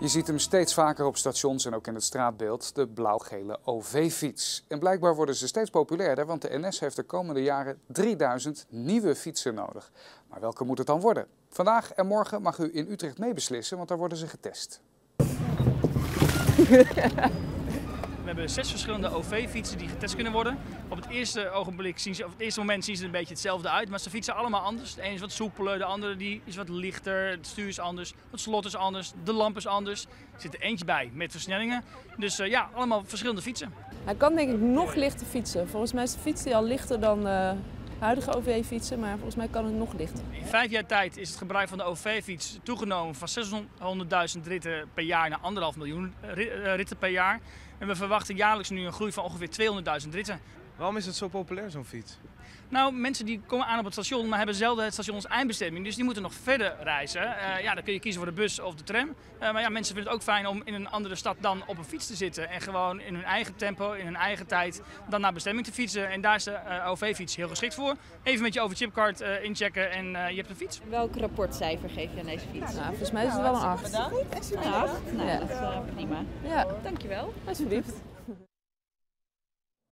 Je ziet hem steeds vaker op stations en ook in het straatbeeld, de blauw-gele OV-fiets. En blijkbaar worden ze steeds populairder, want de NS heeft de komende jaren 3000 nieuwe fietsen nodig. Maar welke moet het dan worden? Vandaag en morgen mag u in Utrecht meebeslissen, want daar worden ze getest. Hebben zes verschillende OV-fietsen die getest kunnen worden. Op het eerste ogenblik zien ze, op het eerste moment zien ze een beetje hetzelfde uit, maar ze fietsen allemaal anders. De een is wat soepeler, de andere die is wat lichter, het stuur is anders, het slot is anders, de lamp is anders. Er zit er eentje bij met versnellingen. Dus uh, ja, allemaal verschillende fietsen. Hij kan denk ik nog lichter fietsen. Volgens mij is de fiets die al lichter dan uh, huidige OV-fietsen, maar volgens mij kan het nog lichter. In vijf jaar tijd is het gebruik van de OV-fiets toegenomen van 600.000 ritten per jaar naar 1,5 miljoen ritten per jaar. En we verwachten jaarlijks nu een groei van ongeveer 200.000 ritten. Waarom is het zo populair, zo'n fiets? Nou, mensen die komen aan op het station, maar hebben zelden het station als eindbestemming. Dus die moeten nog verder reizen. Uh, ja, dan kun je kiezen voor de bus of de tram. Uh, maar ja, mensen vinden het ook fijn om in een andere stad dan op een fiets te zitten. En gewoon in hun eigen tempo, in hun eigen tijd, dan naar bestemming te fietsen. En daar is de uh, OV-fiets heel geschikt voor. Even met je overchipkaart inchecken en je hebt een fiets. Welk rapportcijfer geef je aan deze fiets? Nou, volgens mij is het wel een 8. Een 8? Nou, ja. dat is prima. Ja. Dankjewel. Alsjeblieft.